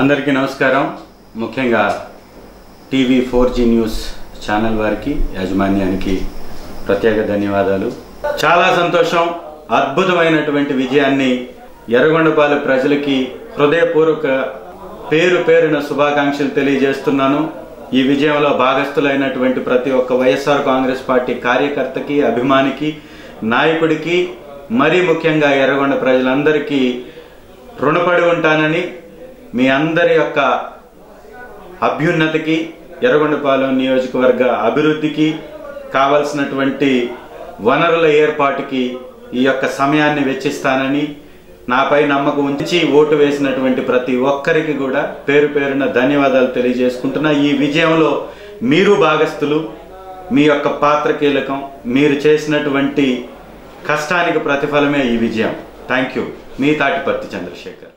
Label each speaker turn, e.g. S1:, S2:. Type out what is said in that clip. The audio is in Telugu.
S1: అందరికీ నమస్కారం. ముఖ్యంగా TV four G news channel వారికి యాజమాన్యానికి ప్రత్యేక ధన్యవాదాలు. చాలా సంతోషం. అద్భుతమైనటువంటి విజయాన్ని ఎర్రగొండపాలె ప్రజలకి హృదయపూర్వక పేరు పేరున శుభాకాంక్షలు తెలియజేస్తున్నాను. ఈ విజయంలో భాగస్థులైనటువంటి ప్రతి ఒక్క వైఎస్ఆర్ కాంగ్రెస్ పార్టీ కార్యకర్తకి అభిమానికి నాయకుడికి మరీ ముఖ్యంగా ఎర్రగొండ ప్రజలందరికీ రుణపడి ఉంటానని మీ అందరి యొక్క అభ్యున్నతికి ఎర్రగొండపాలెం నియోజకవర్గ అభివృద్ధికి కావలసినటువంటి వనరుల ఏర్పాటుకి ఈ యొక్క సమయాన్ని వెచ్చిస్తానని నాపై నమ్మకం ఉంచి ఓటు వేసినటువంటి ప్రతి ఒక్కరికి కూడా పేరు పేరున ధన్యవాదాలు తెలియజేసుకుంటున్నా. ఈ విజయంలో మీరు భాగస్థులు మీ యొక్క పాత్ర కీలకం మీరు చేసినటువంటి కష్టానికి ప్రతిఫలమే ఈ విజయం. Thank you. Me Tatiparthi Chandrasekhar.